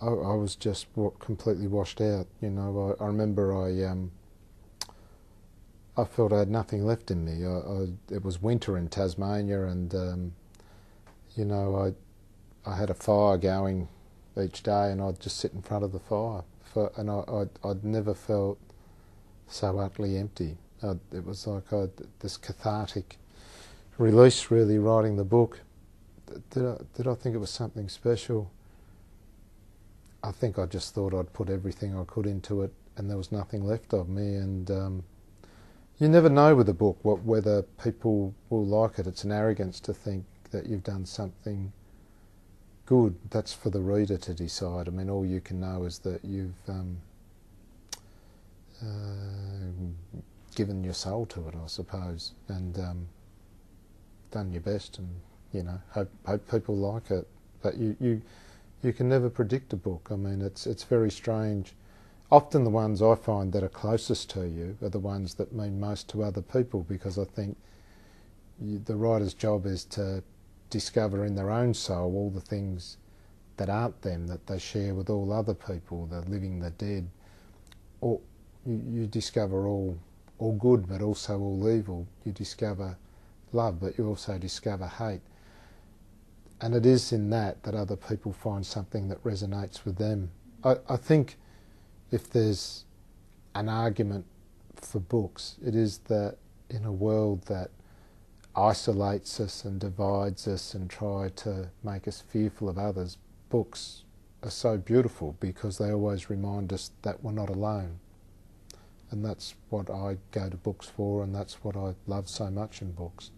I, I was just completely washed out. You know, I, I remember I um, I felt I had nothing left in me. I, it was winter in Tasmania, and um, you know, I I had a fire going each day, and I'd just sit in front of the fire, for, and I, I'd, I'd never felt so utterly empty. I, it was like I, this cathartic release, really, writing the book. Did I, did I think it was something special? I think I just thought I'd put everything I could into it, and there was nothing left of me. And um, you never know with a book what, whether people will like it. It's an arrogance to think that you've done something good. That's for the reader to decide. I mean, all you can know is that you've um, uh, given your soul to it, I suppose, and um, done your best, and you know, hope, hope people like it. But you, you you can never predict a book. I mean, it's it's very strange. Often the ones I find that are closest to you are the ones that mean most to other people because I think you, the writer's job is to discover in their own soul all the things that aren't them that they share with all other people, the living, the dead. Or you, you discover all all good, but also all evil. You discover love, but you also discover hate and it is in that that other people find something that resonates with them. I, I think if there's an argument for books, it is that in a world that isolates us and divides us and try to make us fearful of others, books are so beautiful because they always remind us that we're not alone. And that's what I go to books for, and that's what I love so much in books.